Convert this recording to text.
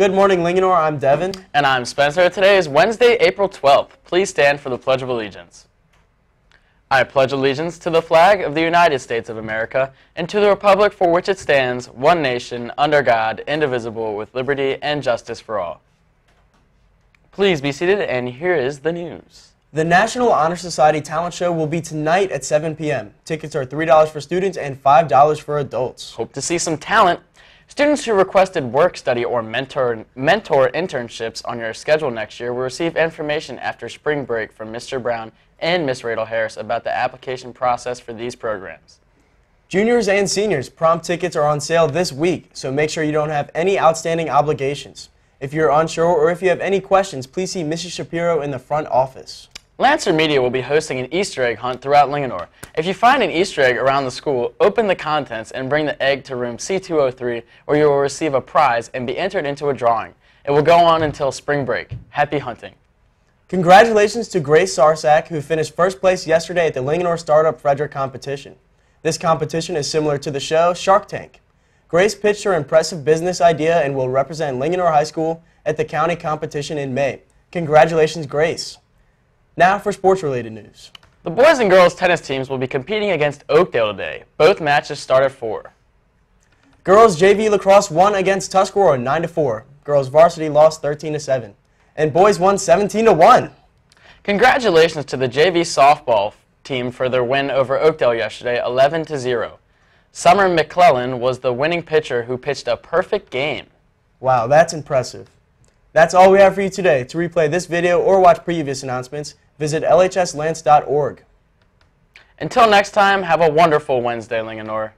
Good morning, Linganore. I'm Devin. And I'm Spencer. Today is Wednesday, April 12th. Please stand for the Pledge of Allegiance. I pledge allegiance to the flag of the United States of America and to the republic for which it stands, one nation, under God, indivisible, with liberty and justice for all. Please be seated, and here is the news. The National Honor Society Talent Show will be tonight at 7 p.m. Tickets are $3 for students and $5 for adults. Hope to see some talent. Students who requested work study or mentor, mentor internships on your schedule next year will receive information after spring break from Mr. Brown and Ms. Radel Harris about the application process for these programs. Juniors and seniors, prom tickets are on sale this week, so make sure you don't have any outstanding obligations. If you're unsure or if you have any questions, please see Mrs. Shapiro in the front office. Lancer Media will be hosting an Easter egg hunt throughout Linganore. If you find an Easter egg around the school, open the contents and bring the egg to room C203 where you will receive a prize and be entered into a drawing. It will go on until spring break. Happy hunting. Congratulations to Grace Sarsak, who finished first place yesterday at the Linganore Startup Frederick competition. This competition is similar to the show Shark Tank. Grace pitched her impressive business idea and will represent Linganore High School at the county competition in May. Congratulations, Grace. Now for sports-related news. The boys and girls tennis teams will be competing against Oakdale today. Both matches start at 4. Girls JV lacrosse won against Tuscarora 9-4. Girls varsity lost 13-7. And boys won 17-1. Congratulations to the JV softball team for their win over Oakdale yesterday 11-0. Summer McClellan was the winning pitcher who pitched a perfect game. Wow, that's impressive. That's all we have for you today. To replay this video or watch previous announcements, visit lhslance.org. Until next time, have a wonderful Wednesday, Linganore.